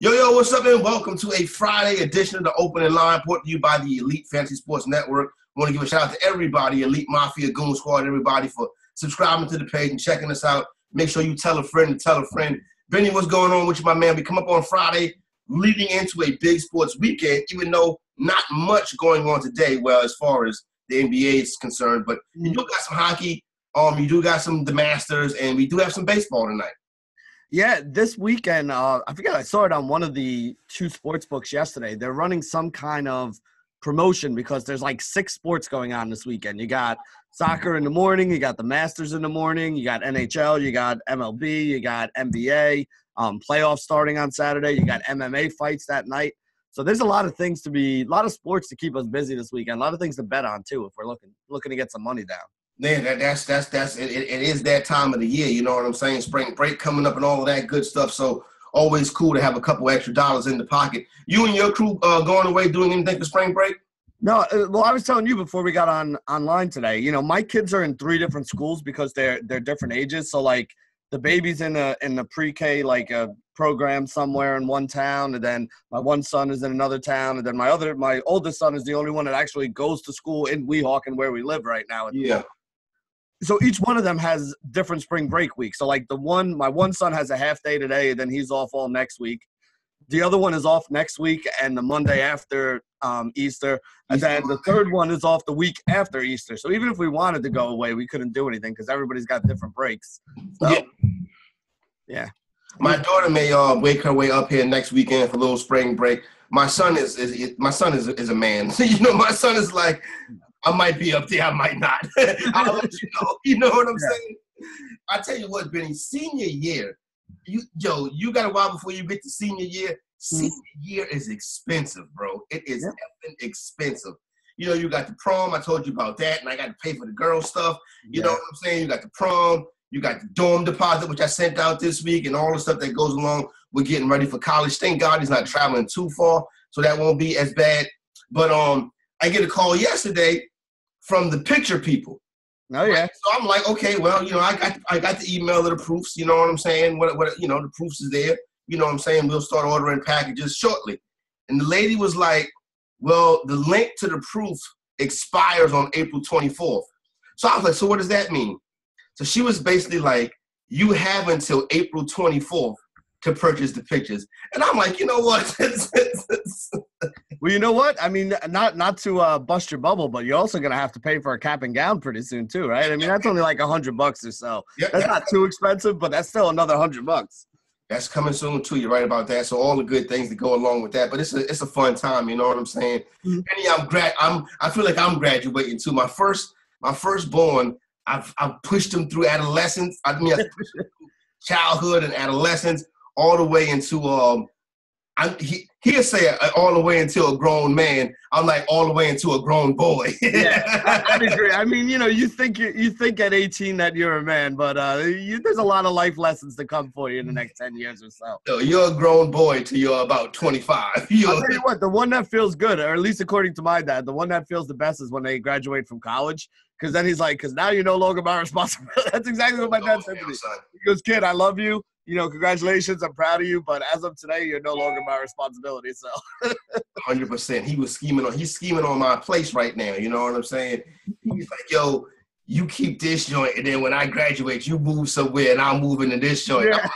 Yo, yo, what's up, and welcome to a Friday edition of the Opening Line, brought to you by the Elite Fantasy Sports Network. I want to give a shout out to everybody, Elite Mafia, Goon Squad, everybody for subscribing to the page and checking us out. Make sure you tell a friend and tell a friend. Benny, what's going on with you, my man? We come up on Friday, leading into a big sports weekend, even though not much going on today. Well, as far as the NBA is concerned, but you do got some hockey. Um, you do got some the Masters, and we do have some baseball tonight. Yeah, this weekend, uh, I forget, I saw it on one of the two sports books yesterday. They're running some kind of promotion because there's like six sports going on this weekend. You got soccer in the morning, you got the Masters in the morning, you got NHL, you got MLB, you got NBA, um, playoffs starting on Saturday, you got MMA fights that night. So there's a lot of things to be, a lot of sports to keep us busy this weekend. A lot of things to bet on too if we're looking looking to get some money down. Man, that, that's that's that's it, it is that time of the year. You know what I'm saying? Spring break coming up and all of that good stuff. So always cool to have a couple extra dollars in the pocket. You and your crew uh, going away doing anything for spring break? No, uh, well, I was telling you before we got on online today. You know, my kids are in three different schools because they're they're different ages. So like the baby's in a in the pre-K like a program somewhere in one town, and then my one son is in another town, and then my other my oldest son is the only one that actually goes to school in Weehawken where we live right now. Yeah so each one of them has different spring break weeks. So like the one, my one son has a half day today, and then he's off all next week. The other one is off next week and the Monday after um, Easter, and then the third one is off the week after Easter. So even if we wanted to go away, we couldn't do anything because everybody's got different breaks. So, Yeah. yeah. My daughter may uh, wake her way up here next weekend for a little spring break. My son is, is my son is, is a man. you know, my son is like, I might be up there, I might not. I'll let you know. You know what I'm Yeah. saying? I tell you what, Benny, senior year, you yo, you got a while before you get to senior year. Senior year is expensive, bro. It is Yeah. expensive. You know, you got the prom. I told you about that, and I got to pay for the girl stuff. You know what I'm saying? You got the prom, you got the dorm deposit, which I sent out this week, and all the stuff that goes along with getting ready for college. Thank God he's not traveling too far, so that won't be as bad. But um, I get a call yesterday from the picture people. Oh yeah. So I'm like, okay, well, you know, I got I got the email of the proofs. You know what I'm saying? What what you know, the proofs is there. You know what I'm saying? We'll start ordering packages shortly. And the lady was like, well, the link to the proof expires on April 24th. So I was like, so what does that mean? So she was basically like, you have until April 24th to purchase the pictures. And I'm like, you know what? Well, you know what? I mean, not not to uh, bust your bubble, but you're also gonna have to pay for a cap and gown pretty soon too, right? I mean, that's only like a hundred bucks or so. Yeah, That's not too expensive, but that's still another hundred bucks. That's coming soon too. You're right about that. So all the good things that go along with that. But it's a it's a fun time. You know what I'm saying? Mhm. Benny, I'm grad. I'm I feel like I'm graduating too. My first my firstborn. I've I've pushed him through adolescence. I mean, I pushed him through childhood and adolescence all the way into um. I, he he'll say uh, all the way into a grown man. I'm like all the way into a grown boy. Yeah, I, I agree. I mean, you know, you think you, you think at 18 that you're a man, but uh, you, there's a lot of life lessons to come for you in the next 10 years or so. So you're a grown boy till you're about 25. You're, I'll tell you what, the one that feels good, or at least according to my dad, the one that feels the best is when they graduate from college. Because then he's like, because now you're no longer my responsibility. That's exactly what my dad said to me. He goes, kid, I love you. You know, congratulations. I'm proud of you. But as of today, you're no longer my responsibility. So, Hundred percent. He was scheming on. He's scheming on my place right now. You know what I'm saying? He's like, "Yo, you keep this joint, and then when I graduate, you move somewhere, and I'm moving into this joint." Yeah.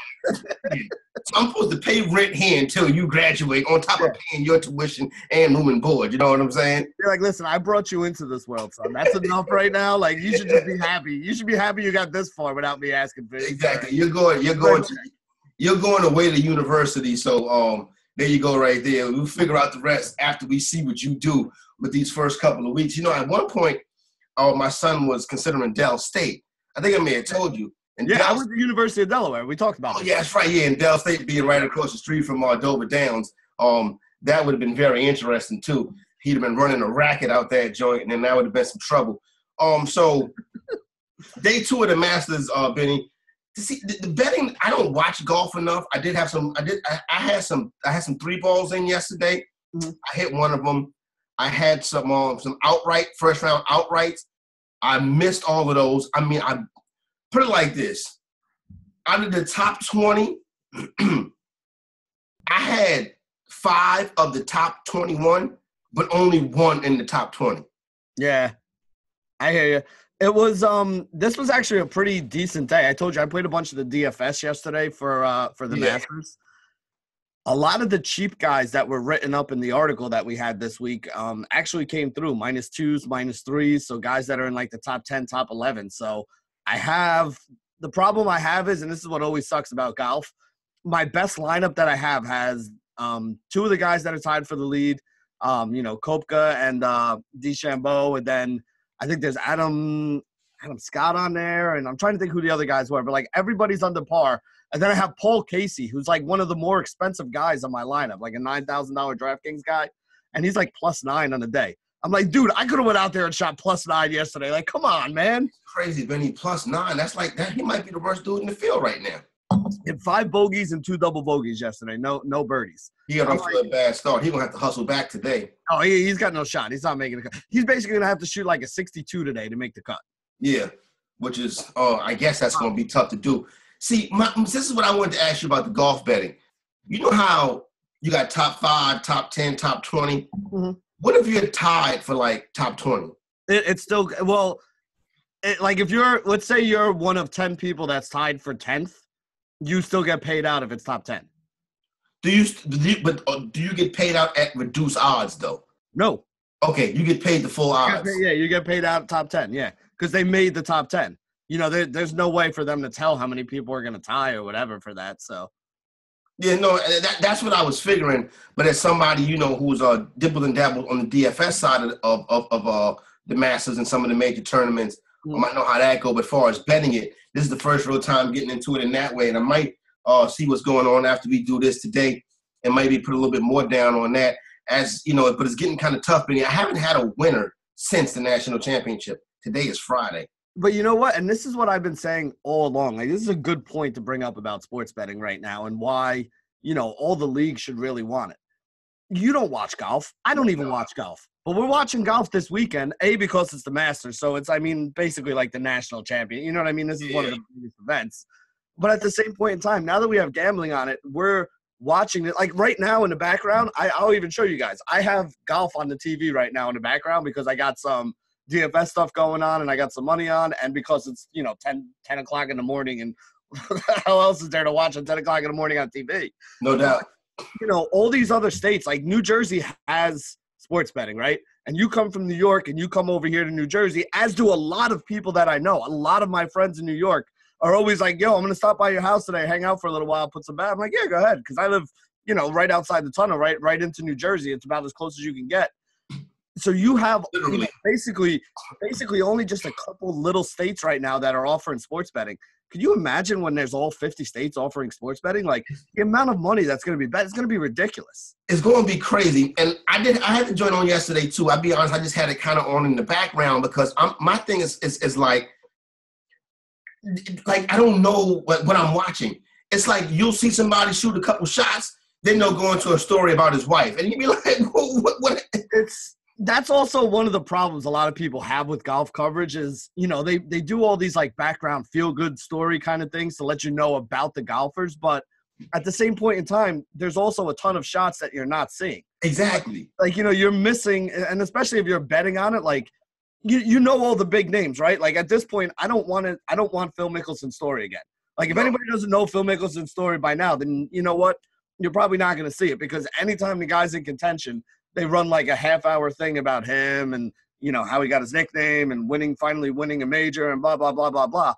So I'm supposed to pay rent here until you graduate, on top of paying your tuition and room and board. You know what I'm saying? you're like, listen, I brought you into this world, son. That's enough right now. Like, you should just be happy. You should be happy you got this far without me asking for it. Exactly. You're going. You're going to. You're going away to university. So um, there you go, right there. We'll figure out the rest after we see what you do with these first couple of weeks. You know, at one point, uh, my son was considering Del State. I think I may have told you. And Yeah, I was at the University of Delaware. We talked about oh this. yeah, that's right. Yeah, and Del State being right across the street from uh, Dover Downs. Um, that would have been very interesting too. He'd have been running a racket out that joint, and then that would have been some trouble. Um, so day two of the Masters, uh, Benny. To see the, the betting, I don't watch golf enough. I did have some. I did. I, I had some. I had some three balls in yesterday. Mhm. I hit one of them. I had some um, some outright first round outrights. I missed all of those. I mean, I put it like this: out of the top twenty, I had five of the top 21, but only one in the top 20. Yeah, I hear you. It was um this was actually a pretty decent day. I told you I played a bunch of the DFS yesterday for uh for the Yeah. Masters. A lot of the cheap guys that were written up in the article that we had this week um actually came through minus twos, minus threes, so guys that are in like the top 10, top 11. So I have the problem I have is and this is what always sucks about golf. My best lineup that I have has um two of the guys that are tied for the lead, um you know, Koepka and uh DeChambeau and then I think there's Adam Adam Scott on there, and I'm trying to think who the other guys were, but like everybody's under par. And then I have Paul Casey, who's like one of the more expensive guys on my lineup, like a nine thousand dollar DraftKings guy, and he's like plus nine on the day. I'm like, dude, I could have went out there and shot plus nine yesterday. Like, come on, man. Crazy, Benny plus nine. That's like that. He might be the worst dude in the field right now. Hit five bogeys and two double bogeys yesterday. No, no birdies. He got off to a bad start. He gonna have to hustle back today. Oh, he, he's got no shot. He's not making a cut. He's basically gonna have to shoot like a 62 today to make the cut. Yeah, which is oh, I guess that's gonna be tough to do. See, my, this is what I wanted to ask you about the golf betting. You know how you got top five, top ten, top 20 Mhm. What if you're tied for like top twenty? It, it's still well, it, like if you're let's say you're one of ten people that's tied for tenth, you still get paid out if it's top ten. Do you? Do you but uh, do you get paid out at reduced odds though? No, Okay, you get paid the full odds. paid- yeah, you get paid out top ten. Yeah, because they made the top ten. You know, there, there's no way for them to tell how many people are going to tie or whatever for that. So Yeah, no, uh, that, that's what I was figuring. But as somebody you know who's uh dibbled and dabbled on the DFS side of of of, uh the Masters and some of the major tournaments, I Mm. might know how that go. But as far as betting it, this is the first real time getting into it in that way, and I might uh see what's going on after we do this today, and maybe put a little bit more down on that. As you know, but it's getting kind of tough. But I haven't had a winner since the national championship. Today is Friday. But you know what? And this is what I've been saying all along. Like this is a good point to bring up about sports betting right now and why, you know, all the leagues should really want it. You don't watch golf. I don't even watch golf. But we're watching golf this weekend, A, because it's the Masters. So it's I mean, basically like the national champion. You know what I mean? This is one of the biggest events. But at the same point in time, now that we have gambling on it, we're watching it like right now in the background. I, I'll even show you guys. I have golf on the TV right now in the background because I got some DFS stuff going on and I got some money on, and because it's you know 10, 10 o'clock in the morning, and how else is there to watch at ten o'clock in the morning on TV? No doubt. You know, all these other states like New Jersey has sports betting, right? And you come from New York and you come over here to New Jersey, as do a lot of people that I know. A lot of my friends in New York are always like, "Yo, I'm gonna stop by your house today, hang out for a little while, put some bet." I'm like, "Yeah, go ahead," because I live, you know, right outside the tunnel, right, right into New Jersey. It's about as close as you can get. So you have you know, basically, basically only just a couple little states right now that are offering sports betting. Could you imagine when there's all 50 states offering sports betting? Like the amount of money that's going to be bet, it's going to be ridiculous. it's going to be crazy. And I did. I had to join on yesterday too. I'll be honest. I just had it kind of on in the background because I'm, my thing is, is is like, like I don't know what, what I'm watching. It's like you'll see somebody shoot a couple shots, then they'll go into a story about his wife, and you be like, what, what, what? It's that's also one of the problems a lot of people have with golf coverage is you know they they do all these like background feel good story kind of things to let you know about the golfers, but at the same point in time, there's also a ton of shots that you're not seeing. Exactly. like you know you're missing and especially if you're betting on it like you you know all the big names right like at this point i don't want to i don't want phil mickelson's story again like if No. anybody doesn't know phil mickelson's story by now then you know what you're probably not going to see it because anytime the guy's in contention they run like a half hour thing about him and you know how he got his nickname and winning finally winning a major and blah blah blah blah blah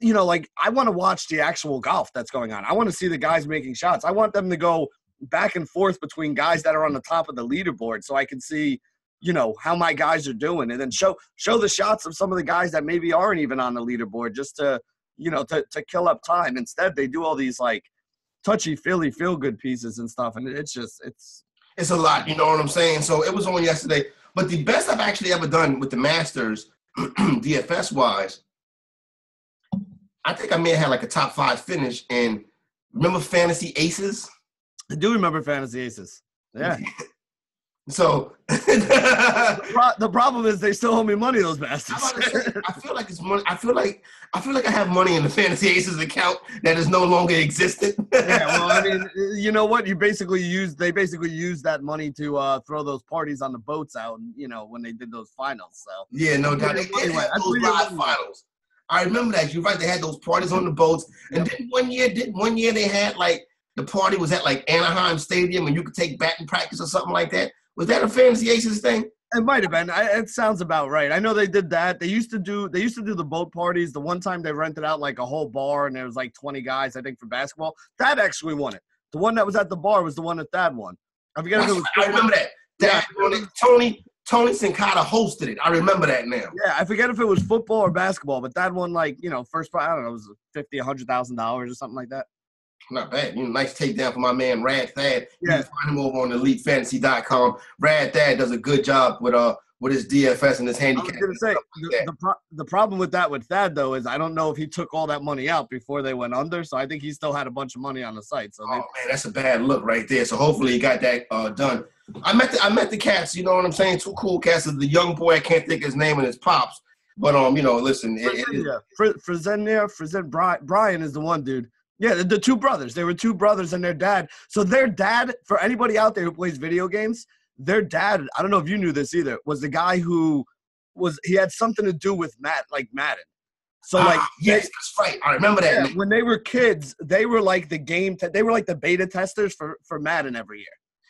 you know like i want to watch the actual golf that's going on i want to see the guys making shots i want them to go back and forth between guys that are on the top of the leaderboard so I can see, you know, how my guys are doing and then show show the shots of some of the guys that maybe aren't even on the leaderboard just to, you know, to, to kill up time. Instead, they do all these like touchy feely feel good pieces and stuff. And it's just it's It's a lot. You know what I'm saying? So it was on yesterday. But the best I've actually ever done with the Masters, DFS wise, I think I may have had like a top five finish. And remember Fantasy Aces? I do remember fantasy aces. Yeah. So the, pro- the problem is they still owe me money. Those bastards. say, I feel like it's money. I feel like I feel like I have money in the fantasy aces account that is no longer existent. yeah, well, I mean, you know what? You basically use they basically use that money to uh, throw those parties on the boats out. You know when they did those finals. So yeah, no doubt. They have those live finals. I remember that. You're right. They had those parties on the boats, and yep. then one year, did one year they had like the party was at like Anaheim Stadium, and you could take batting practice or something like that. Was that a fantasy aces thing? It might have been. I, it sounds about right. I know they did that. They used to do. They used to do the boat parties. The one time they rented out like a whole bar and there was like twenty guys. I think for basketball. That actually won it. The one that was at the bar was the one that Thad won. I forget if it was. I remember that. That yeah. Tony Tony Sincata hosted it. I remember that now. Yeah, I forget if it was football or basketball, but that one like you know first I don't know it was fifty, a hundred thousand dollars or something like that. Not bad. You know, nice takedown for my man Rad Thad. Yeah. You can find him over on EliteFantasy.com. Rad Thad does a good job with uh with his DFS and his handicap. I was gonna say the, the, pro- the, problem with that with Thad though is I don't know if he took all that money out before they went under, so I think he still had a bunch of money on the site. So oh man, that's a bad look right there. So hopefully he got that uh, done. I met the I met the cats. You know what I'm saying? Two cool cats. Of the young boy I can't think his name and his pops. But um, you know, listen, Frizenia, Frizenia, Frizen, Brian is the one dude. Yeah, the, the, two brothers. They were two brothers and their dad. So their dad, for anybody out there who plays video games, their dad, I don't know if you knew this either, was the guy who was he had something to do with Matt, like Madden. So like ah, yes, they, that's right. I remember that. Yeah, when they were kids, they were like the game. Te- they were like the beta testers for for Madden every year.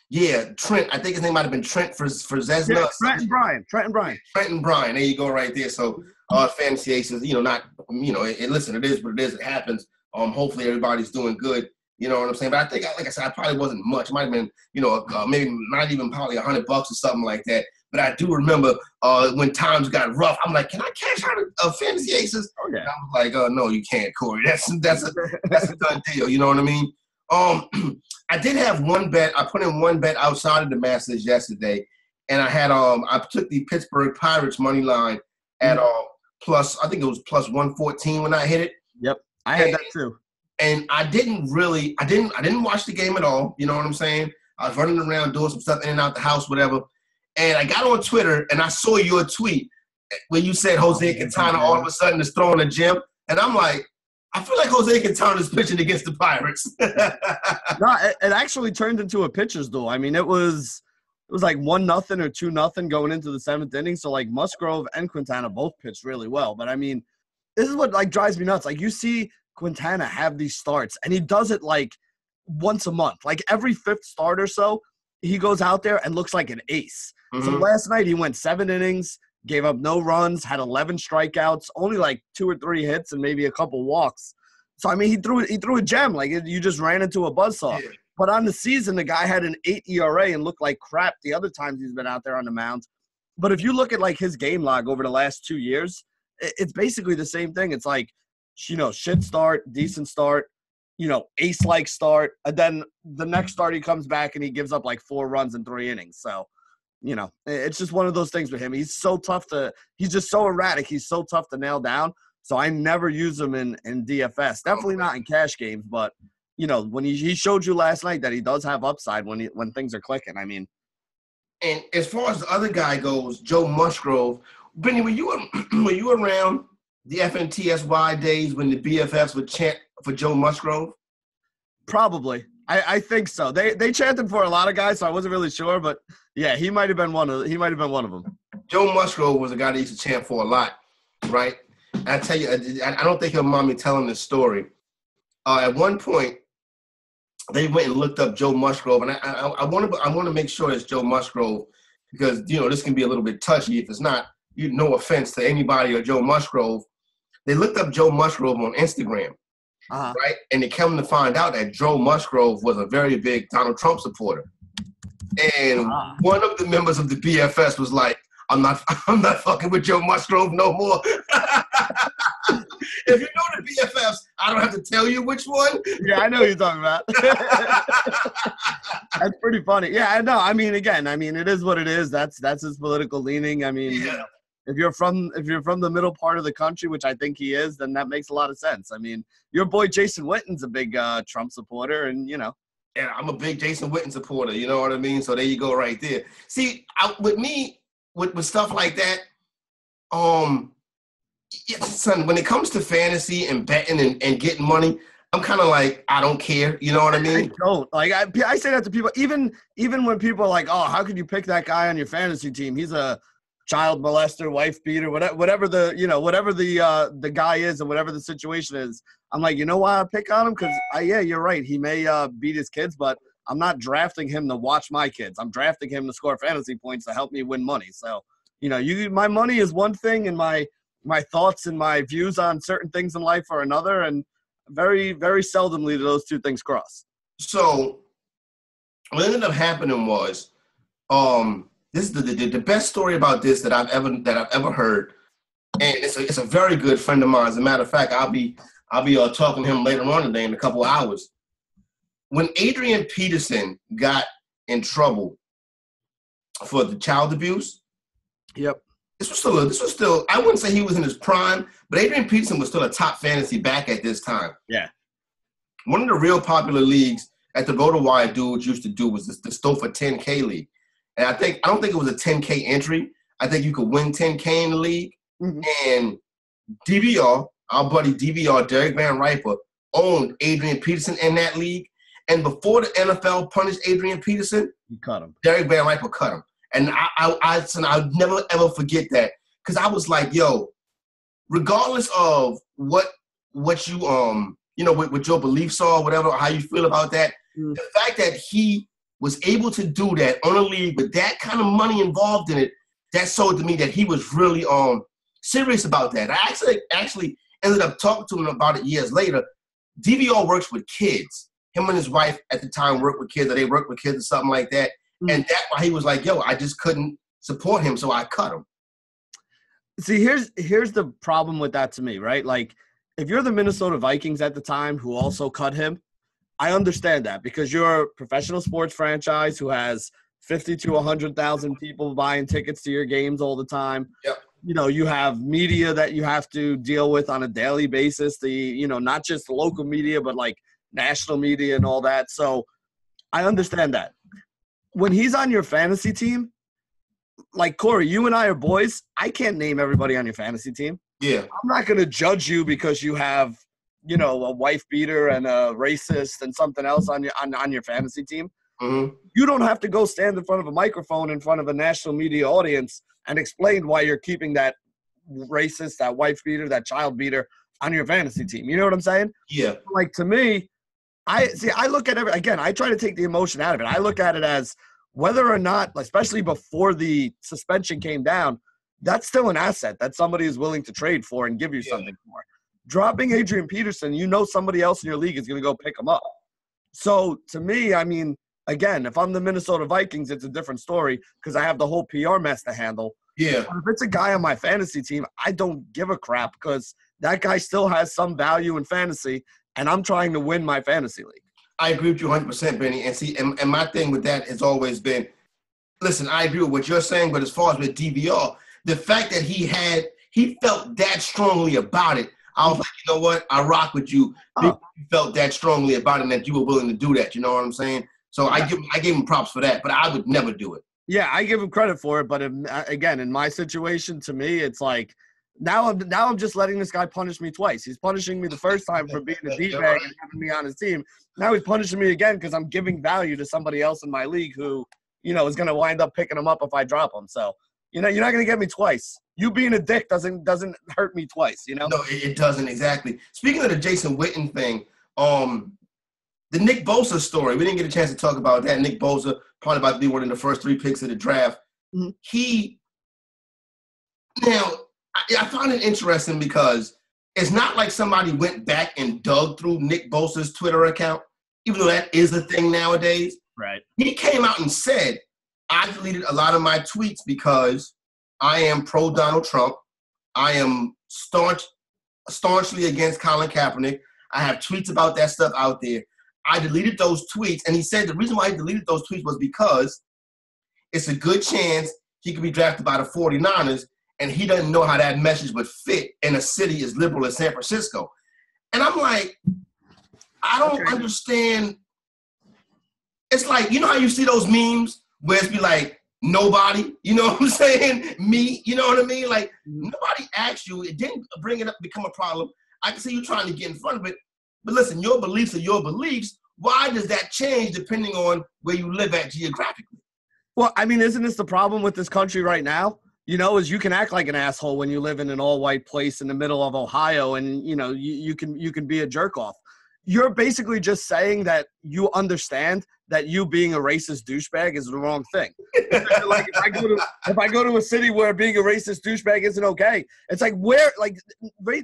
Yeah, Trent. I think his name might have been Trent for for Zesna. Yeah, Trent and Brian. Trent and Brian. Trent and Brian. There you go, right there. So, uh, fantasy aces. You know, not you know. And listen, it is what it is. It happens. Um, hopefully everybody's doing good. You know what I'm saying? But I think, like I said, I probably wasn't much. It might have been, you know, uh, maybe not even probably a hundred bucks or something like that. But I do remember uh, when times got rough. I'm like, can I cash out a, a fantasy aces? Oh yeah. And I was like, oh no, you can't, Corey. That's that's a that's a done deal. You know what I mean? Um, I did have one bet. I put in one bet outside of the Masters yesterday, and I had um I took the Pittsburgh Pirates money line at mm-hmm. uh plus I think it was plus one fourteen when I hit it. Yep, I had and, that too and I didn't really, I didn't, I didn't watch the game at all. You know what I'm saying? I was running around doing some stuff in and out the house, whatever. And I got on Twitter and I saw your tweet when you said Jose Quintana all of a sudden is throwing a gem, and I'm like, I feel like Jose Quintana is pitching against the Pirates. no, it, it, actually turned into a pitcher's duel. I mean, it was it was like one nothing or two nothing going into the seventh inning. So like Musgrove and Quintana both pitched really well. But I mean, this is what like drives me nuts. Like you see Quintana have these starts, and he does it like once a month. Like every fifth start or so, he goes out there and looks like an ace. Mm-hmm. So last night he went seven innings, gave up no runs, had 11 strikeouts, only like two or three hits, and maybe a couple walks. So I mean, he threw he threw a gem like you just ran into a buzzsaw. Yeah. But on the season, the guy had an eight ERA and looked like crap the other times he's been out there on the mound. But if you look at like his game log over the last two years, it's basically the same thing. It's like you know, shit start, decent start, you know, ace like start. And then the next start, he comes back and he gives up like four runs in three innings. So, you know, it's just one of those things with him. He's so tough to, he's just so erratic. He's so tough to nail down. So I never use him in, in DFS. Definitely not in cash games, but you know, when he, he showed you last night that he does have upside when he, when things are clicking. I mean, and as far as the other guy goes, Joe Musgrove, Benny, were you were you around the FNTSY days when the BFFs would chant for Joe Musgrove? Probably. I, I think so. They they chanted for a lot of guys, so I wasn't really sure, but yeah, he might have been one of he might have been one of them. Joe Musgrove was a guy that used to chant for a lot, right? And I tell you, I, don't think he'll mind me telling this story. Uh, at one point, they went and looked up Joe Musgrove, and I, I, I want to I want to make sure it's Joe Musgrove because you know this can be a little bit touchy if it's not. You no offense to anybody or Joe Musgrove, they looked up Joe Musgrove on Instagram, uh-huh. right? And they come to find out that Joe Musgrove was a very big Donald Trump supporter. And uh-huh. one of the members of the BFS was like, "I'm not, I'm not fucking with Joe Musgrove no more." if you know the BFFs, I don't have to tell you which one. Yeah, I know you're talking about. that's pretty funny. Yeah, I know. I mean, again, I mean, it is what it is. That's that's his political leaning. I mean, yeah if you're from if you're from the middle part of the country, which I think he is, then that makes a lot of sense. I mean, your boy Jason Witten's a big uh, Trump supporter, and you know. and I'm a big Jason Witten supporter. You know what I mean? So there you go, right there. See, I, with me, with with stuff like that, um, yeah, son, when it comes to fantasy and betting and, and getting money, I'm kind of like I don't care. You know what I mean? I don't like. I, I say that to people. Even even when people are like, "Oh, how could you pick that guy on your fantasy team? He's a child molester, wife beater, whatever, whatever the you know whatever the uh, the guy is and whatever the situation is." I'm like, you know why I pick on him? Because I yeah, you're right. He may uh, beat his kids, but I'm not drafting him to watch my kids. I'm drafting him to score fantasy points to help me win money. So you know, you my money is one thing, and my my thoughts and my views on certain things in life are another, and very, very seldomly do those two things cross. So what ended up happening was, um, this is the, the, the best story about this that I've ever that I've ever heard, and it's a, it's a very good friend of mine. As a matter of fact, I'll be I'll be uh, talking to him later on today in a couple of hours. When Adrian Peterson got in trouble for the child abuse, yep, this was still a, this was still I wouldn't say he was in his prime, but Adrian Peterson was still a top fantasy back at this time. Yeah. One of the real popular leagues at the RotoWire dudes used to do was this, the Stofa 10K league. And I think I don't think it was a 10K entry. I think you could win 10K in the league. Mm-hmm. And DVR, our buddy DVR, Derek Van Riper, owned Adrian Peterson in that league. And before the NFL punished Adrian Peterson, he cut him. Derek Van Riper cut him. And I, I, I I'll never ever forget that because I was like, yo, regardless of what what you um you know what, what your beliefs are, whatever, how you feel about that, mm. the fact that he was able to do that on a league with that kind of money involved in it, that showed to me that he was really um serious about that. I actually actually ended up talking to him about it years later. DVR works with kids. Him and his wife at the time worked with kids, or they worked with kids or something like that. Mm-hmm. And that's why he was like, yo, I just couldn't support him, so I cut him. See, here's here's the problem with that to me, right? Like, if you're the Minnesota Vikings at the time who also cut him, I understand that because you're a professional sports franchise who has 50 to 100,000 people buying tickets to your games all the time. Yep. You know, you have media that you have to deal with on a daily basis, the, you know, not just local media, but like national media and all that. So I understand that when he's on your fantasy team, like Corey, you and I are boys. I can't name everybody on your fantasy team. Yeah. I'm not going to judge you because you have, you know, a wife beater and a racist and something else on your on, on your fantasy team. Mm-hmm. You don't have to go stand in front of a microphone in front of a national media audience and explain why you're keeping that racist, that wife beater, that child beater on your fantasy team. You know what I'm saying? Yeah. Like to me, I see. I look at it again. I try to take the emotion out of it. I look at it as whether or not, especially before the suspension came down, that's still an asset that somebody is willing to trade for and give you yeah. something for. Dropping Adrian Peterson, you know somebody else in your league is going to go pick him up. So to me, I mean, again, if I'm the Minnesota Vikings, it's a different story because I have the whole PR mess to handle. Yeah. But if it's a guy on my fantasy team, I don't give a crap because that guy still has some value in fantasy and I'm trying to win my fantasy league. I agree with you 100%, Benny. And see, and, and my thing with that has always been listen, I agree with what you're saying, but as far as with DVR, the fact that he had, he felt that strongly about it. I was like, you know what? I rock with you. Oh. You felt that strongly about it and that you were willing to do that. You know what I'm saying? So yeah. I give I gave him props for that, but I would never do it. Yeah, I give him credit for it, but if, uh, again, in my situation, to me, it's like – now I'm now I'm just letting this guy punish me twice. He's punishing me the first time for being a d bag and having me on his team. Now he's punishing me again because I'm giving value to somebody else in my league who, you know, is going to wind up picking him up if I drop him. So, you know, you're not going to get me twice. You being a dick doesn't doesn't hurt me twice. You know? No, it doesn't exactly. Speaking of the Jason Witten thing, um, the Nick Bosa story. We didn't get a chance to talk about that. Nick Bosa probably about to be one of the first three picks of the draft. Mm-hmm. He now I, I find it interesting because it's not like somebody went back and dug through Nick Bosa's Twitter account, even though that is a thing nowadays. Right. He came out and said, I deleted a lot of my tweets because I am pro Donald Trump. I am staunch, staunchly against Colin Kaepernick. I have tweets about that stuff out there. I deleted those tweets, and he said the reason why he deleted those tweets was because it's a good chance he could be drafted by the 49ers and he doesn't know how that message would fit in a city as liberal as San Francisco. And I'm like, I don't okay. understand it's like you know how you see those memes where it's be like nobody, you know what I'm saying? Me, you know what I mean? Like mm-hmm. nobody asked you, it didn't bring it up, become a problem. I can see you trying to get in front of it, but listen, your beliefs are your beliefs. Why does that change depending on where you live at geographically? Well, I mean, isn't this the problem with this country right now? You know, is you can act like an asshole when you live in an all-white place in the middle of Ohio, and you know you, you can you can be a jerk off. You're basically just saying that you understand that you being a racist douchebag is the wrong thing. like if I go to if I go to a city where being a racist douchebag isn't okay, it's like where like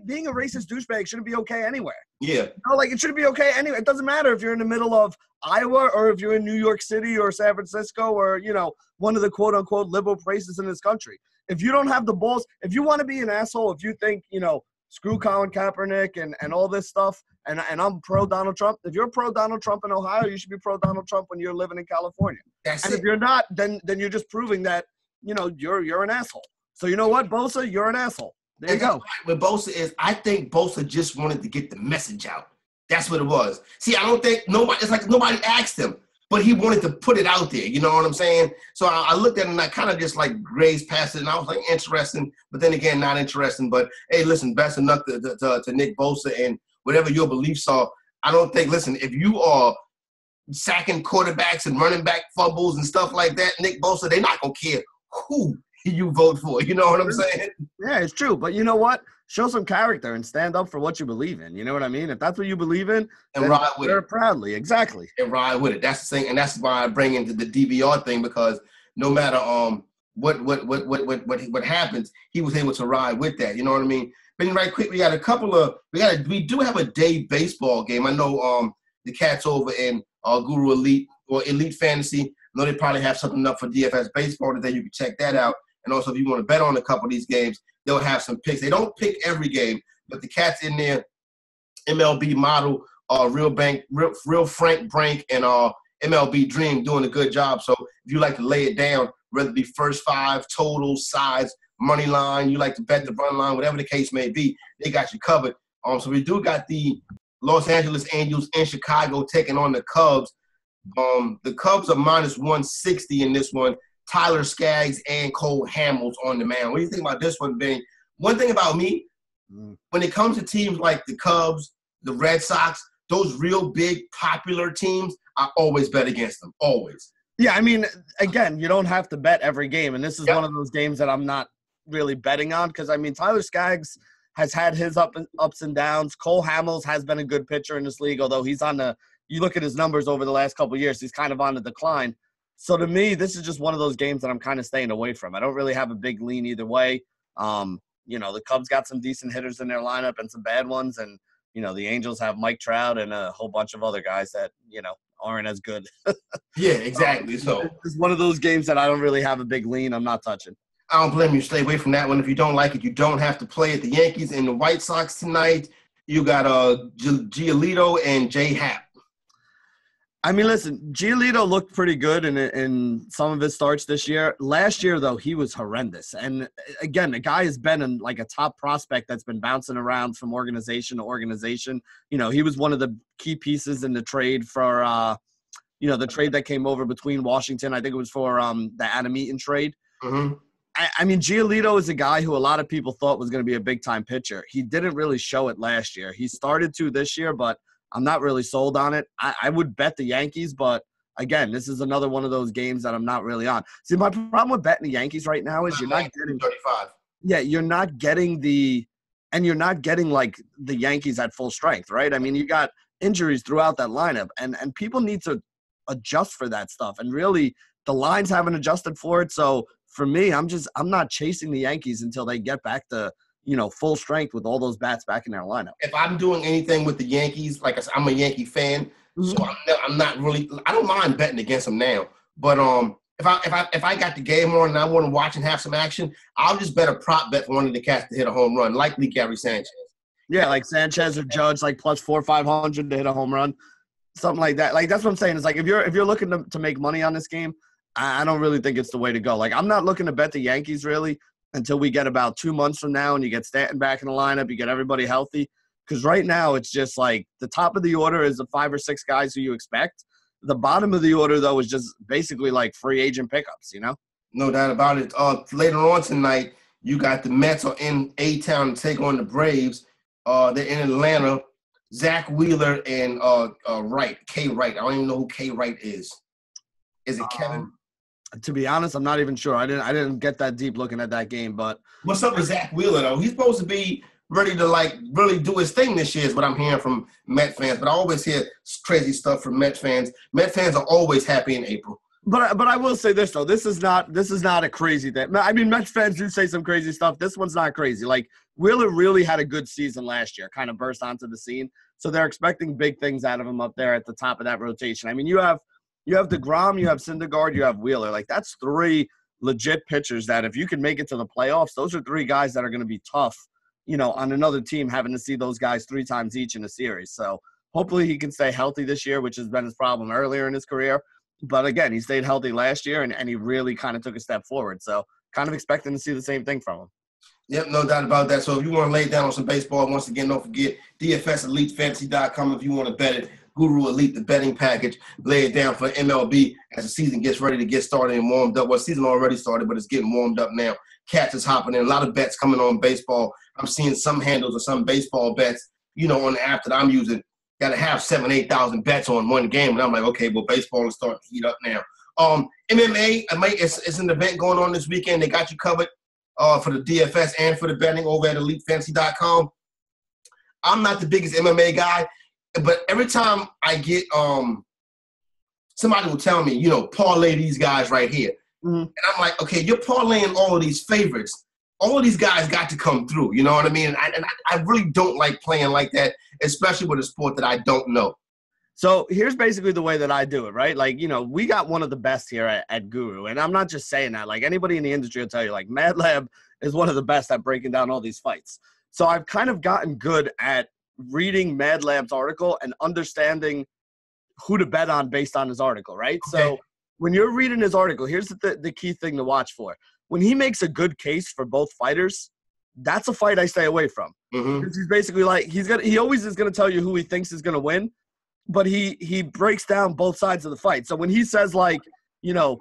being a racist douchebag shouldn't be okay anywhere. Yeah, you know, like it shouldn't be okay anyway. It doesn't matter if you're in the middle of Iowa or if you're in New York City or San Francisco or you know one of the quote unquote liberal places in this country. If you don't have the balls, if you want to be an asshole, if you think you know screw Colin Kaepernick and, and all this stuff, and, and I'm pro Donald Trump. If you're pro Donald Trump in Ohio, you should be pro Donald Trump when you're living in California. That's and it. if you're not, then then you're just proving that you know you're you're an asshole. So you know what, Bosa, you're an asshole. There you go. With Bosa is, I think Bosa just wanted to get the message out. That's what it was. See, I don't think nobody. It's like nobody asked him, but he wanted to put it out there. You know what I'm saying? So I, I looked at it and I kind of just like grazed past it, and I was like, interesting, but then again, not interesting. But hey, listen, best enough to, to, to Nick Bosa and whatever your beliefs are. I don't think. Listen, if you are sacking quarterbacks and running back fumbles and stuff like that, Nick Bosa, they're not gonna care who you vote for. You know what I'm saying? Yeah, it's true. But you know what? Show some character and stand up for what you believe in. You know what I mean? If that's what you believe in, and ride with it proudly. Exactly. And ride with it. That's the thing, and that's why I bring into the DVR thing because no matter um what what what what what what, what happens, he was able to ride with that. You know what I mean? But right quick, we got a couple of we got a, we do have a day baseball game. I know um the cats over in uh, Guru Elite or Elite Fantasy. I know they probably have something up for DFS baseball today. You can check that out. And also, if you want to bet on a couple of these games, they'll have some picks. They don't pick every game, but the cats in there, MLB model, uh, real bank, real, real Frank Brank, and uh, MLB Dream doing a good job. So if you like to lay it down, whether it be first five, total, size, money line, you like to bet the run line, whatever the case may be, they got you covered. Um, so we do got the Los Angeles Angels in Chicago taking on the Cubs. Um, the Cubs are minus 160 in this one. Tyler Skaggs and Cole Hamels on the. What do you think about this one, Ben? One thing about me, mm. when it comes to teams like the Cubs, the Red Sox, those real big popular teams, I always bet against them. Always. Yeah, I mean, again, you don't have to bet every game, and this is yep. one of those games that I'm not really betting on because I mean Tyler Skaggs has had his up and, ups and downs. Cole Hamels has been a good pitcher in this league, although he's on the. You look at his numbers over the last couple years; he's kind of on the decline. So to me, this is just one of those games that I'm kind of staying away from. I don't really have a big lean either way. Um, you know, the Cubs got some decent hitters in their lineup and some bad ones, and you know the Angels have Mike Trout and a whole bunch of other guys that you know aren't as good. yeah, exactly. So it's one of those games that I don't really have a big lean. I'm not touching. I don't blame you. Stay away from that one. If you don't like it, you don't have to play it. The Yankees and the White Sox tonight. You got uh Giolito and Jay Happ. I mean, listen, Giolito looked pretty good in in some of his starts this year. Last year, though, he was horrendous. And again, the guy has been in like a top prospect that's been bouncing around from organization to organization. You know, he was one of the key pieces in the trade for, uh, you know, the trade that came over between Washington. I think it was for um, the Adam Eaton trade. Mm-hmm. I, I mean, Giolito is a guy who a lot of people thought was going to be a big time pitcher. He didn't really show it last year. He started to this year, but – I'm not really sold on it. I, I would bet the Yankees, but again, this is another one of those games that I'm not really on. See, my problem with betting the Yankees right now is you're not getting 35. Yeah, you're not getting the and you're not getting like the Yankees at full strength, right? I mean, you got injuries throughout that lineup and and people need to adjust for that stuff. And really the lines haven't adjusted for it. So for me, I'm just I'm not chasing the Yankees until they get back to you know, full strength with all those bats back in their lineup. If I'm doing anything with the Yankees, like I said, I'm a Yankee fan, mm-hmm. so I'm not, I'm not really. I don't mind betting against them now, but um, if I if I if I got the game on and I want to watch and have some action, I'll just bet a prop bet for one of the cats to hit a home run, likely Gary Sanchez. Yeah, like Sanchez or Judge, like plus four five hundred to hit a home run, something like that. Like that's what I'm saying. Is like if you're if you're looking to, to make money on this game, I don't really think it's the way to go. Like I'm not looking to bet the Yankees really until we get about two months from now and you get Stanton back in the lineup, you get everybody healthy. Because right now it's just like the top of the order is the five or six guys who you expect. The bottom of the order though is just basically like free agent pickups. You know. No doubt about it. Uh, later on tonight, you got the Mets are in A Town to take on the Braves. Uh, they're in Atlanta. Zack Wheeler and uh, uh, Wright, K Wright. I don't even know who K Wright is. Is it Kevin? To be honest, I'm not even sure. I didn't I didn't get that deep looking at that game, but what's up with Zack Wheeler though? He's supposed to be ready to like really do his thing this year is what I'm hearing from Met fans. But I always hear crazy stuff from Met fans. Met fans are always happy in April. But but I will say this though, this is not this is not a crazy thing. I mean, Mets fans do say some crazy stuff. This one's not crazy. Like Wheeler really had a good season last year, kind of burst onto the scene. So they're expecting big things out of him up there at the top of that rotation. I mean, you have you have Degrom, you have Syndergaard, you have Wheeler. Like that's three legit pitchers that if you can make it to the playoffs, those are three guys that are going to be tough. You know, on another team having to see those guys three times each in a series. So hopefully he can stay healthy this year, which has been his problem earlier in his career. But again, he stayed healthy last year and, and he really kind of took a step forward. So kind of expecting to see the same thing from him. Yep, no doubt about that. So if you want to lay down on some baseball, once again, don't forget DFSEliteFantasy.com if you want to bet it. Guru Elite, the betting package, lay it down for MLB as the season gets ready to get started and warmed up. Well, season already started, but it's getting warmed up now. Cats is hopping in. A lot of bets coming on baseball. I'm seeing some handles or some baseball bets, you know, on the app that I'm using. Got to have seven, eight thousand bets on one game, and I'm like, okay, well, baseball is starting to heat up now. Um, MMA, it's, it's an event going on this weekend. They got you covered uh, for the DFS and for the betting over at EliteFantasy.com. I'm not the biggest MMA guy, but every time I get um somebody will tell me, you know, parlay these guys right here. Mm-hmm. And I'm like, okay, you're parlaying all of these favorites. All of these guys got to come through. You know what I mean? And I, and I really don't like playing like that, especially with a sport that I don't know. So here's basically the way that I do it, right? Like, you know, we got one of the best here at, at, Guru. And I'm not just saying that. Like, anybody in the industry will tell you, like, Mad Lab is one of the best at breaking down all these fights. So I've kind of gotten good at reading Mad Lab's article and understanding who to bet on based on his article, right? Okay. So when you're reading his article, here's the, the key thing to watch for. When he makes a good case for both fighters, that's a fight I stay away from. Mm-hmm. He's basically like he's gonna he always is gonna tell you who he thinks is gonna win, but he he breaks down both sides of the fight. So when he says like, you know,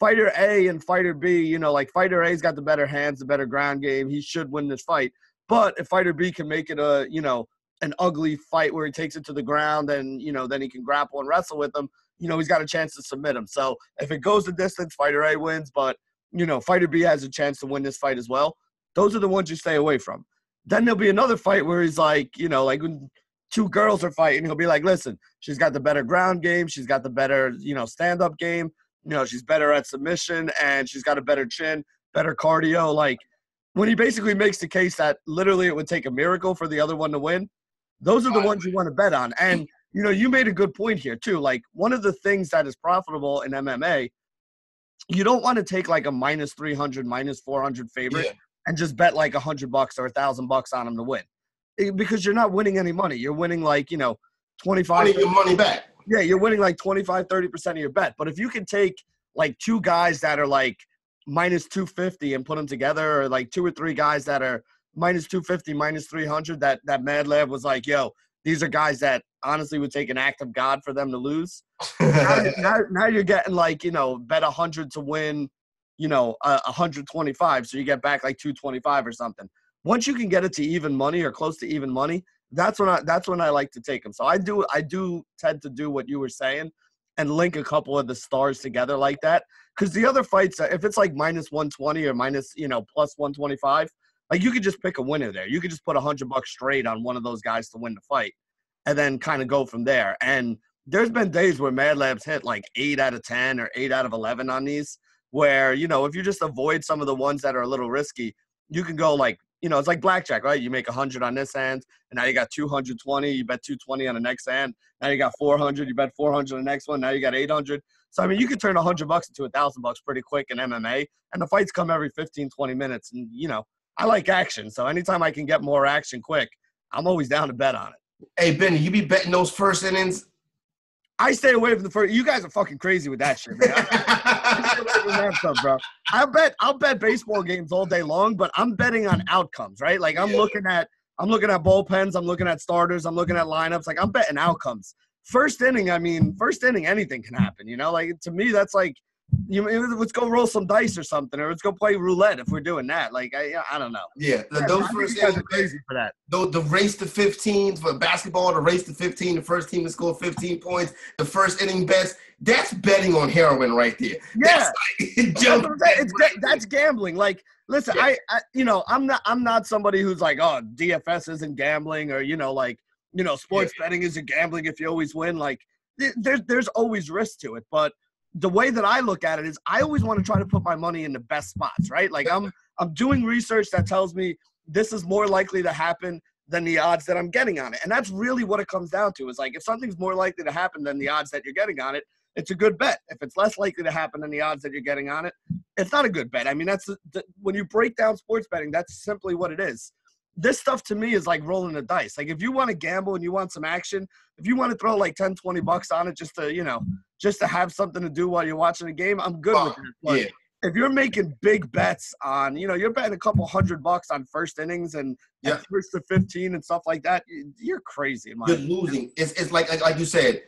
fighter A and fighter B, you know, like fighter A's got the better hands, the better ground game, he should win this fight. But if fighter B can make it a, you know, an ugly fight where he takes it to the ground and, you know, then he can grapple and wrestle with them, you know, he's got a chance to submit him. So if it goes the distance, fighter A wins, but you know, fighter B has a chance to win this fight as well. Those are the ones you stay away from. Then there'll be another fight where he's like, you know, like when two girls are fighting, he'll be like, listen, she's got the better ground game, she's got the better, you know, stand up game, you know, she's better at submission and she's got a better chin, better cardio. Like when he basically makes the case that literally it would take a miracle for the other one to win, those are the ones you want to bet on. And, you know, you made a good point here too. Like one of the things that is profitable in MMA, you don't want to take like a minus 300, minus 400 favorite yeah. and just bet like a hundred bucks or a thousand bucks on them to win eh, because you're not winning any money. You're winning like, you know, 25 Winning your money back. Yeah, you're winning like 25 30% of your bet. But if you can take like two guys that are like minus 250 and put them together or like two or three guys that are minus 250 minus 300 that that Mad Lab was like, "Yo, these are guys that honestly would take an act of God for them to lose." now, now, now, you're getting like you know bet 100 to win, you know, uh, 125, so you get back like 225 or something once you can get it to even money or close to even money, that's when I that's when I like to take them. So I do I do tend to do what you were saying and link a couple of the stars together like that. Because the other fights, if it's like minus 120 or minus you know plus 125, like you could just pick a winner there. You could just put a hundred bucks straight on one of those guys to win the fight, and then kind of go from there. And there's been days where Mad Labs hit like eight out of ten or eight out of eleven on these, where you know if you just avoid some of the ones that are a little risky, you can go like you know, it's like blackjack, right? You make 100 on this hand, and now you got 220. You bet 220 on the next hand. Now you got 400. You bet 400 on the next one. Now you got 800. So I mean, you could turn 100 bucks into a thousand bucks pretty quick in MMA, and the fights come every 15, 20 minutes. And you know, I like action, so anytime I can get more action quick, I'm always down to bet on it. Hey Benny, you be betting those first innings I stay away from the first. You guys are fucking crazy with that shit, man. that stuff, bro. I bet I'll bet baseball games all day long, but I'm betting on outcomes, right? Like I'm looking at I'm looking at bullpens, I'm looking at starters, I'm looking at lineups. Like I'm betting outcomes. first inning, I mean, first inning, anything can happen. You know, like to me, that's like you let's go roll some dice or something, or let's go play roulette if we're doing that. Like I, I don't know. Yeah, the, those first guys are crazy for that. The, the race to 15 for basketball, the race to 15, the first team to score 15 points, the first inning best. That's betting on heroin right there. Yeah, that's, like, that's, it's, that's gambling. Like, listen, yeah. I, I, you know, I'm not, I'm not somebody who's like, oh, DFS isn't gambling, or you know, like, you know, sports yeah. betting isn't gambling if you always win. Like, there's, there's always risk to it, but the way that I look at it is I always want to try to put my money in the best spots, right? Like I'm I'm doing research that tells me this is more likely to happen than the odds that I'm getting on it. And that's really what it comes down to is like if something's more likely to happen than the odds that you're getting on it, it's a good bet. If it's less likely to happen than the odds that you're getting on it, it's not a good bet. I mean, that's the, when you break down sports betting, that's simply what it is. This stuff to me is like rolling the dice. Like if you want to gamble and you want some action, if you want to throw like 10, 20 bucks on it just to, you know, just to have something to do while you're watching a game, I'm good with it. But yeah. if you're making big bets on, you know, you're betting a couple hundred bucks on first innings and, yeah. first to 15 and stuff like that, you're crazy. you're opinion. losing. It's, it's like, like, like you said,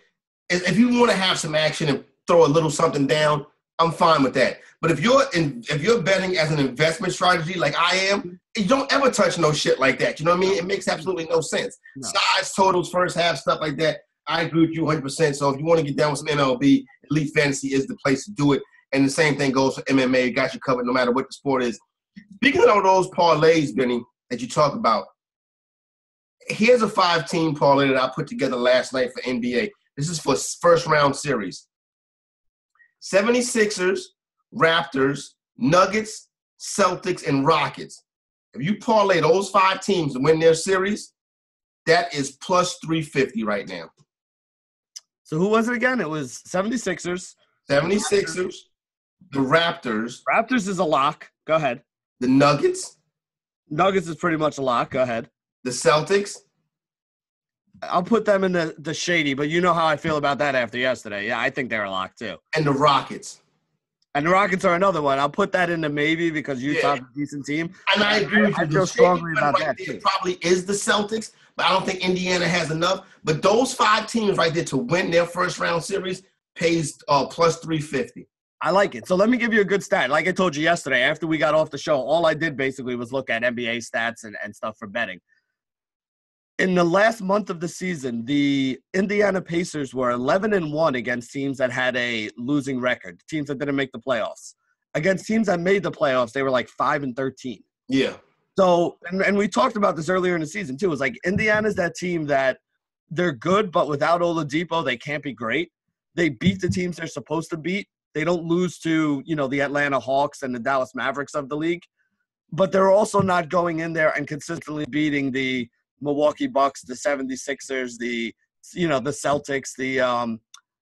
if you want to have some action and throw a little something down, I'm fine with that. But if you're in, if you're betting as an investment strategy like I am, you don't ever touch no shit like that. You know what I mean? It makes absolutely no sense. No. Size, totals, first half, stuff like that. I agree with you 100%. So if you want to get down with some MLB, Elite Fantasy is the place to do it. And the same thing goes for MMA. It got you covered no matter what the sport is. Speaking of those parlays, Benny, that you talk about, here's a five team parlay that I put together last night for NBA. This is for first round series 76ers, Raptors, Nuggets, Celtics, and Rockets. If you parlay those five teams to win their series, that is plus 350 right now. So who was it again? It was 76ers. 76ers, the Raptors. Raptors is a lock. Go ahead. The Nuggets. Nuggets is pretty much a lock. Go ahead. The Celtics. I'll put them in the, the shady, but you know how I feel about that after yesterday. Yeah, I think they're a lock too. And the Rockets. And the Rockets are another one. I'll put that into maybe because Utah's yeah. a decent team. And I agree with you. I feel strongly about that. Too. Probably is the Celtics, but I don't think Indiana has enough. But those five teams right there to win their first round series pays uh, plus 350. I like it. So let me give you a good stat. Like I told you yesterday, after we got off the show, all I did basically was look at NBA stats and, and stuff for betting in the last month of the season, the Indiana Pacers were 11 and 1 against teams that had a losing record, teams that didn't make the playoffs. Against teams that made the playoffs, they were like 5 and 13. Yeah. So, and, and we talked about this earlier in the season too. It was like Indiana's that team that they're good, but without Oladipo, they can't be great. They beat the teams they're supposed to beat. They don't lose to, you know, the Atlanta Hawks and the Dallas Mavericks of the league. But they're also not going in there and consistently beating the – Milwaukee Bucks, the 76ers, the you know the Celtics, the um,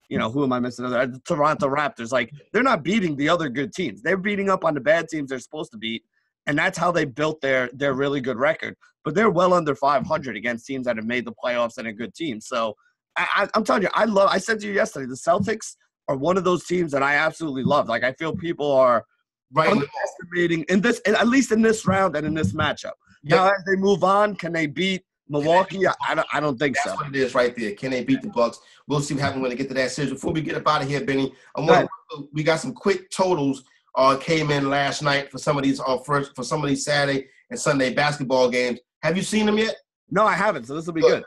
you know who am I missing? The Toronto Raptors. Like they're not beating the other good teams. They're beating up on the bad teams they're supposed to beat, and that's how they built their their really good record. But they're well under 500 against teams that have made the playoffs and a good team. So I, am telling you, I love. I said to you yesterday, the Celtics are one of those teams that I absolutely love. Like I feel people are right. underestimating in this, at least in this round and in this matchup. Yep. Now, as they move on, can they beat Milwaukee, I don't, I don't think That's so. That's what it is right there. Can they beat the Bucks? We'll see what happens when they get to that series. Before we get up out of here, Benny, I want we got some quick totals uh, came in last night for some of these uh, first for some of these Saturday and Sunday basketball games. Have you seen them yet? No, I haven't. So this will be good.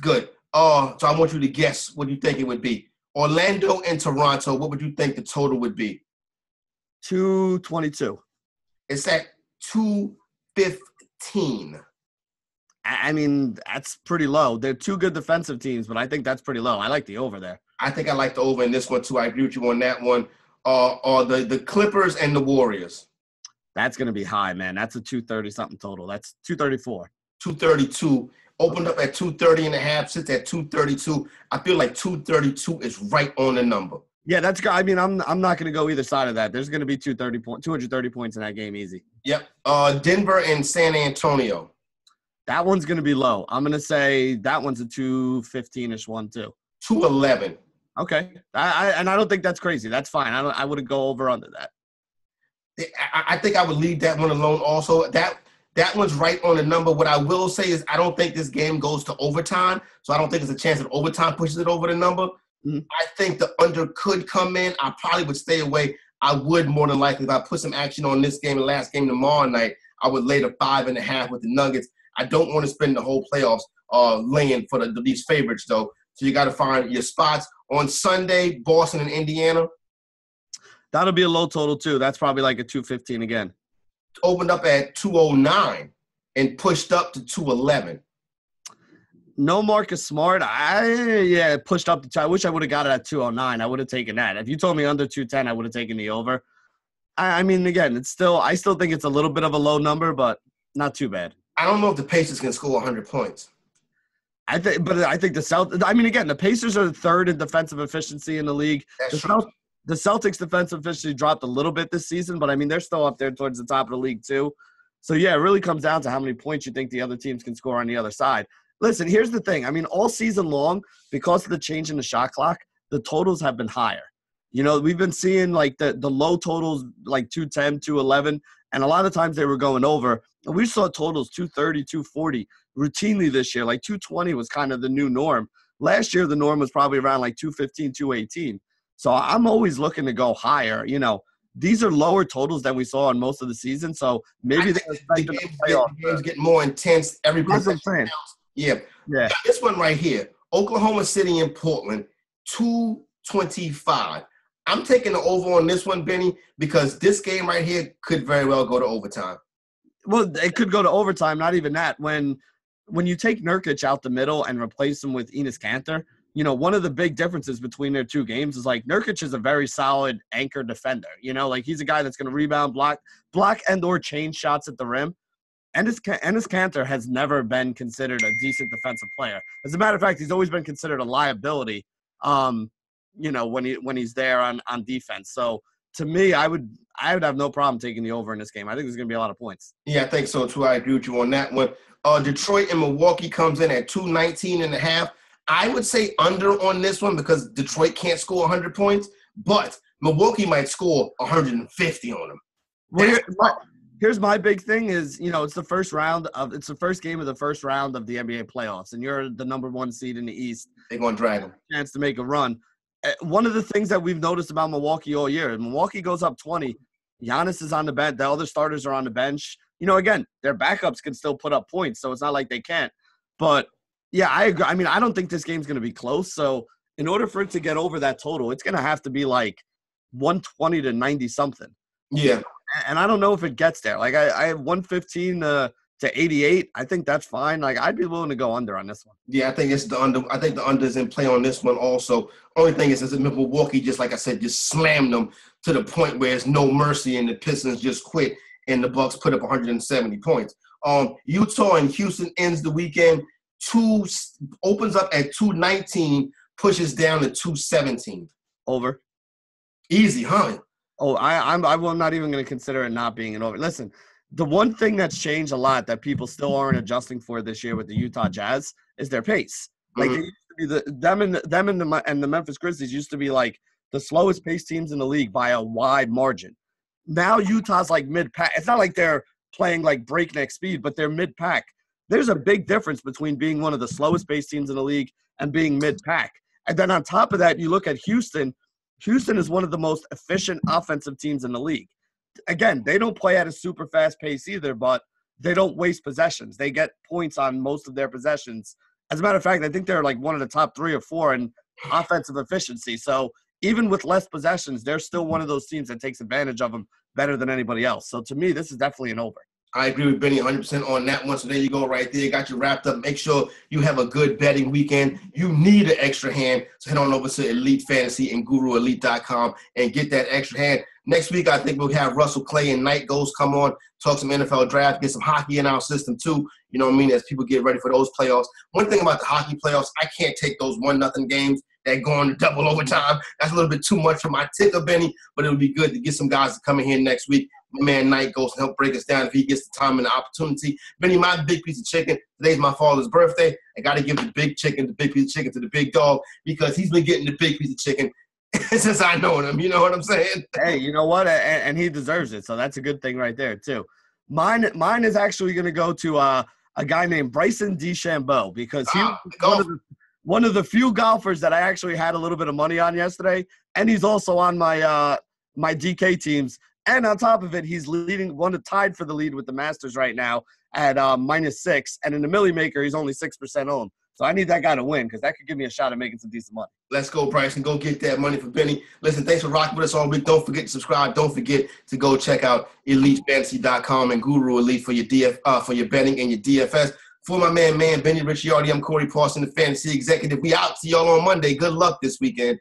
Good. good. Uh, so I want you to guess what you think it would be. Orlando and Toronto. What would you think the total would be? Two twenty-two. It's at two fifteen. I mean, that's pretty low. They're two good defensive teams, but I think that's pretty low. I like the over there. I think I like the over in this one too. I agree with you on that one. Uh, uh the the Clippers and the Warriors. That's gonna be high, man. That's a two thirty something total. That's two thirty four. Two thirty two. Opened up at 230 and a half, sits at 232. I feel like 232 is right on the number. Yeah, that's good. I mean, I'm I'm not going to go either side of that. There's going to be 230 point, 230 points in that game easy. Yep. Uh, Denver and San Antonio. That one's going to be low. I'm going to say that one's a 215-ish one too. 211. Okay. I, I, and I don't think that's crazy. That's fine. I don't I wouldn't go over under that. I, I think I would leave that one alone also. That that one's right on the number. What I will say is I don't think this game goes to overtime, so I don't think there's a chance that overtime pushes it over the number. Mm-hmm. I think the under could come in. I probably would stay away. I would more than likely if I put some action on this game, the last game tomorrow night. I would lay the five and a half with the Nuggets. I don't want to spend the whole playoffs uh, laying for the, these favorites though. So you got to find your spots on Sunday. Boston and Indiana. That'll be a low total too. That's probably like a two fifteen again. Opened up at two oh nine and pushed up to two eleven. No Marcus Smart. I yeah pushed up to. I wish I would have got it at two oh nine. I would have taken that. If you told me under two ten, I would have taken the over. I, I mean, again, it's still. I still think it's a little bit of a low number, but not too bad. I don't know if the Pacers can score 100 points. I think, but I think the Celtics. I mean, again, the Pacers are the third in defensive efficiency in the league. The, the Celtics' defensive efficiency dropped a little bit this season, but I mean, they're still up there towards the top of the league too. So yeah, it really comes down to how many points you think the other teams can score on the other side. Listen, here's the thing. I mean, all season long, because of the change in the shot clock, the totals have been higher. You know, we've been seeing like the, the low totals like 210, 211, and a lot of times they were going over. We saw totals 230, 240 routinely this year. Like 220 was kind of the new norm. Last year, the norm was probably around like 215, 218. So I'm always looking to go higher. You know, these are lower totals than we saw in most of the season. So maybe the, the, games get, the games get more intense. Every possession Yeah. Yeah. This one right here, Oklahoma City and Portland, 225. I'm taking the over on this one, Benny, because this game right here could very well go to overtime. Well, it could go to overtime. Not even that. When when you take Nurkic out the middle and replace him with Enes Kanter, you know, one of the big differences between their two games is like Nurkic is a very solid anchor defender. You know, like he's a guy that's going to rebound, block, block, and or change shots at the rim. Enes, Enes Kanter has never been considered a decent defensive player. As a matter of fact, he's always been considered a liability. Um, you know, when he when he's there on on defense. So to me, I would I would have no problem taking the over in this game. I think there's going to be a lot of points. Yeah, I think so too. I agree with you on that one. Uh, Detroit and Milwaukee comes in at 219 and a half. I would say under on this one because Detroit can't score 100 points, but Milwaukee might score 150 on them. Well, here's my big thing is, you know, it's the first round of it's the first game of the first round of the NBA playoffs, and you're the number one seed in the East. They're gonna drag them. Chance to make a run. Eh, one of the things that we've noticed about Milwaukee all year, Milwaukee goes up 20. Giannis is on the bench. The other starters are on the bench. You know, again, their backups can still put up points, so it's not like they can't. But yeah, I agree. I mean, I don't think this game's going to be close. So in order for it to get over that total, it's going to have to be like 120 to 90 something. Yeah. And I don't know if it gets there. Like I, I have 115 uh, to 88. I think that's fine. Like I'd be willing to go under on this one. Yeah, I think it's the under. I think the under's in play on this one also. Only thing is, is Milwaukee just like I said, just slammed them to the point where it's no mercy, and the Pistons just quit, and the Bucks put up 170 points. Um, Utah and Houston ends the weekend. Two opens up at 219, pushes down to 217. Over. Easy, huh? Oh, I, I'm. I will not even going to consider it not being an over. Listen, the one thing that's changed a lot that people still aren't adjusting for this year with the Utah Jazz is their pace. Like mm-hmm. the, them and the, them and the and the Memphis Grizzlies used to be like the slowest pace teams in the league by a wide margin. Now Utah's like mid pack. It's not like they're playing like breakneck speed, but they're mid pack. There's a big difference between being one of the slowest pace teams in the league and being mid pack. And then on top of that, you look at Houston. Houston is one of the most efficient offensive teams in the league again, they don't play at a super fast pace either, but they don't waste possessions. They get points on most of their possessions. As a matter of fact, I think they're like one of the top three or four in offensive efficiency. So even with less possessions, they're still one of those teams that takes advantage of them better than anybody else. So to me, this is definitely an over. I agree with Benny 100% on that one. So there you go, right there. Got you wrapped up. Make sure you have a good betting weekend. You need an extra hand. So head on over to Elite Fantasy and GuruElite.com and get that extra hand. Next week, I think we'll have Russell Clay and Night Goals come on, talk some NFL draft, get some hockey in our system too. You know what I mean? As people get ready for those playoffs. One thing about the hockey playoffs, I can't take those one nothing games that go on double overtime. That's a little bit too much for my ticker, Benny. But it would be good to get some guys to come in here next week. My man Night Goals and help break us down if he gets the time and the opportunity. Benny, my big piece of chicken. Today's my father's birthday. I got to give the big chicken, the big piece of chicken to the big dog because he's been getting the big piece of chicken since I know him. You know what I'm saying? Hey, you know what? And, and, he deserves it. So that's a good thing right there too. Mine, mine is actually going to go to uh, a guy named Bryson DeChambeau because he Ah, one of, the, one of the few golfers that I actually had a little bit of money on yesterday, and he's also on my uh, my DK teams. And on top of it, he's leading one tied for the lead with the Masters right now at uh, minus six. And in the Milly Maker, he's only six percent owned. So I need that guy to win because that could give me a shot at making some decent money. Let's go, Bryson. Go get that money for Benny. Listen, thanks for rocking with us all week. Don't forget to subscribe. Don't forget to go check out EliteFantasy.com and Guru Elite for your DF uh, for your betting and your DFS. For my man, man, Benny Ricciardi, I'm Corey Parson, the fantasy executive. We out. See y'all on Monday. Good luck this weekend.